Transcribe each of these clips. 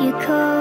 You call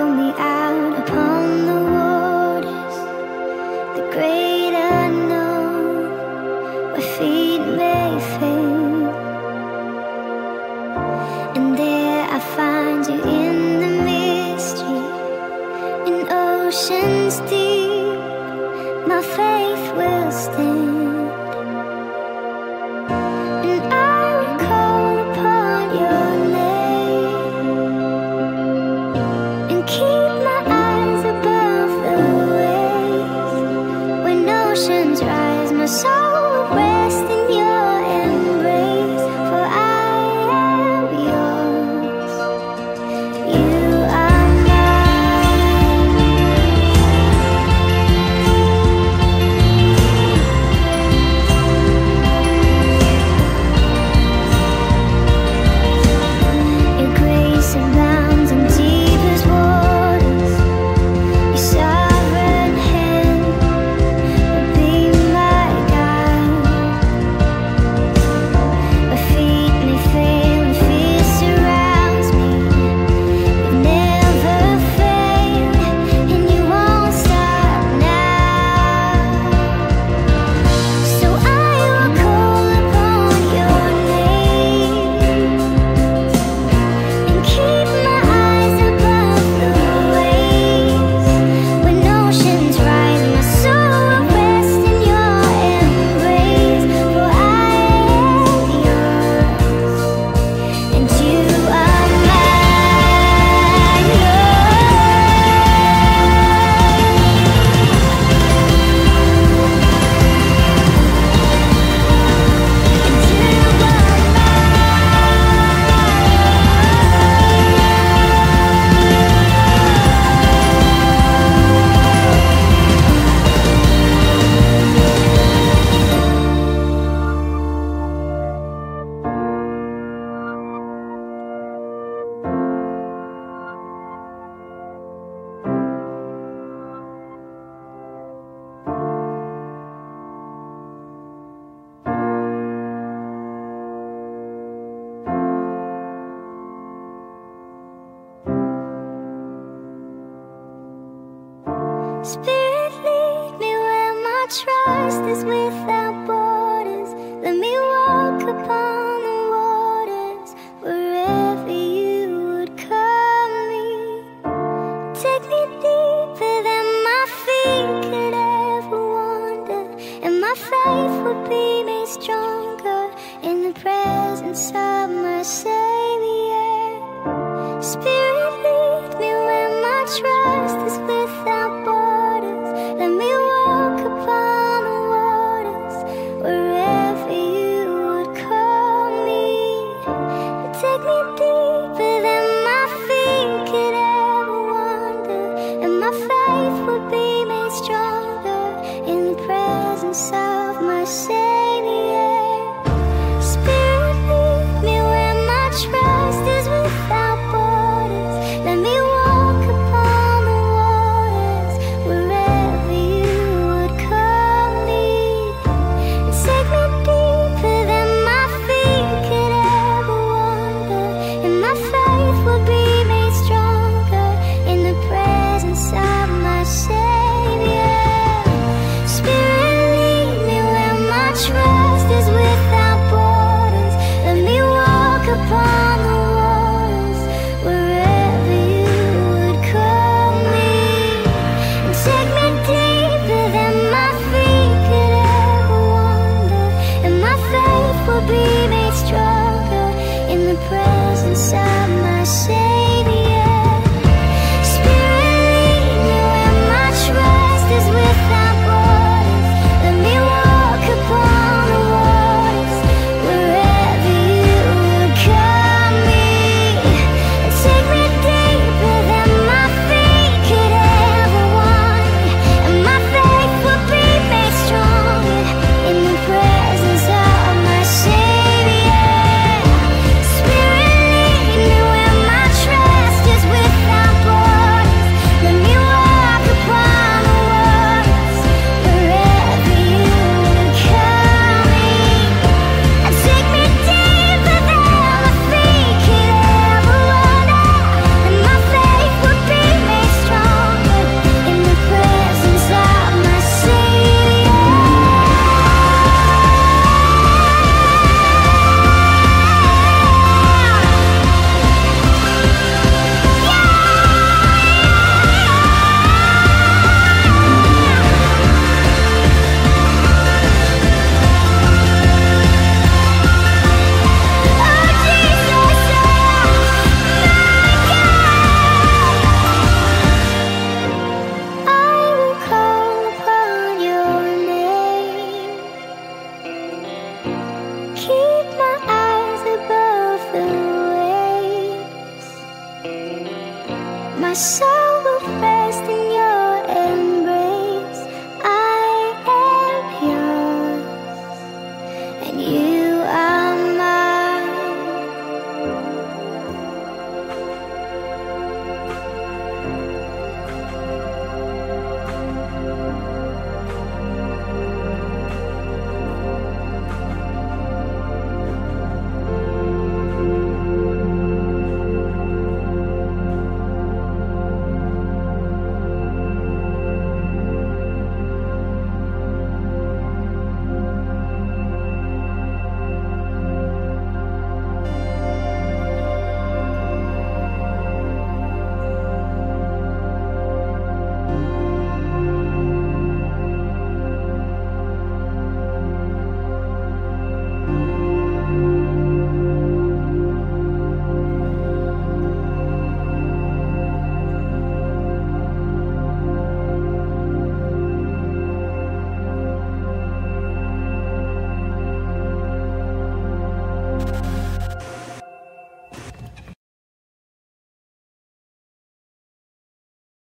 Spirit, lead me where my trust is without borders. Let me walk upon the waters wherever you would call me. Take me deeper than my feet could ever wander, and my faith would be made stronger in the presence of my Savior. Spirit side